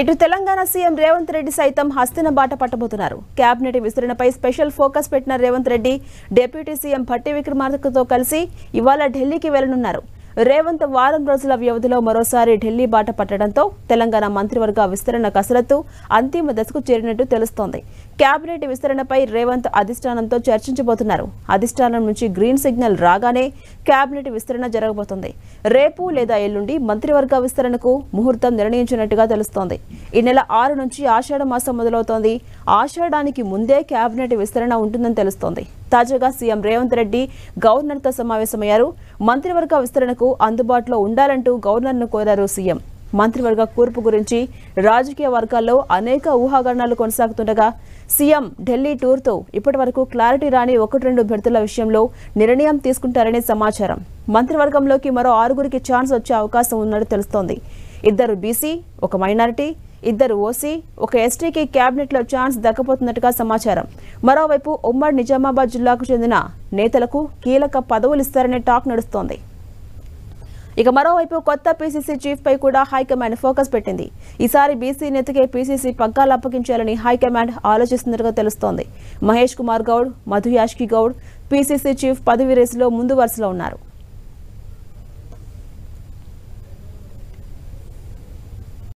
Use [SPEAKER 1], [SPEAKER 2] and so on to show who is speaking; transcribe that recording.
[SPEAKER 1] ఇటు తెలంగాణ సీఎం రేవంత్ రెడ్డి సైతం హస్తిన బాట పట్టబోతున్నారు. కేబినెట్ విస్తరణపై స్పెషల్ ఫోకస్ పెట్టిన రేవంత్ రెడ్డి డిప్యూటీ సీఎం భట్టి విక్రమార్కతో కలిసి ఇవాళ ఢిల్లీకి వెళ్ళనున్నారు. రేవంత్ వారం రోజుల వ్యవధిలో మరోసారి ఢిల్లీ బాట పట్టడంతో తెలంగాణ మంత్రివర్గ విస్తరణ కసరత్తు అంతిమ దశకు చేరినట్టు తెలుస్తోంది. కేబినెట్ విస్తరణపై రేవంత్ అధిష్టానంతో చర్చించబోతున్నారు. అధిష్టానం నుంచి గ్రీన్ సిగ్నల్ రాగానే కేబినెట్ విస్తరణ జరగబోతుంది. రేపు లేదా ఎల్లుండి మంత్రివర్గ విస్తరణకు ముహూర్తం నిర్ణయించినట్టుగా తెలుస్తోంది. ఈ నెల ఆరు నుంచి ఆషాఢ మాసం మొదలవుతోంది. ఆషాఢానికి ముందే కేబినెట్ విస్తరణ ఉంటుందని తెలుస్తోంది. తాజాగా సీఎం రేవంత్ రెడ్డి గవర్నర్తో సమావేశమయ్యారు. మంత్రివర్గ విస్తరణకు అందుబాటులో ఉండాలంటూ గవర్నర్ను కోరారు సీఎం. మంత్రివర్గ కూర్పు గురించి రాజకీయ వర్గాల్లో అనేక ఊహాగానాలు కొనసాగుతుండగా సీఎం ఢిల్లీ టూర్తో ఇప్పటివరకు క్లారిటీ రాని ఒకటి రెండు భర్తల విషయంలో నిర్ణయం తీసుకుంటారనే సమాచారం. మంత్రివర్గంలోకి మరో ఆరుగురికి ఛాన్స్ వచ్చే అవకాశం ఉన్నట్టు తెలుస్తోంది. ఇద్దరు బీసీ ఒక మైనారిటీ ఇద్దరు ఓసీ ఒక ఎస్టీకి క్యాబినెట్లో ఛాన్స్ దక్కపోతున్నట్టుగా సమాచారం. మరోవైపు ఉమ్మడి నిజామాబాద్ జిల్లాకు చెందిన నేతలకు కీలక పదవులు ఇస్తారనే టాక్ నడుస్తోంది. ఇక మరోవైపు కొత్త పీసీసీ చీఫ్ పై కూడా హైకమాండ్ ఫోకస్ పెట్టింది. ఈసారి బీసీ నేతకే పీసీసీ పగ్గాలు అప్పగించాలని హైకమాండ్ ఆలోచిస్తున్నట్టుగా తెలుస్తోంది. మహేష్ కుమార్ గౌడ్ మధు యాష్కి గౌడ్ పీసీసీ చీఫ్ పదవి రేసులో ముందు వరుసలో ఉన్నారు.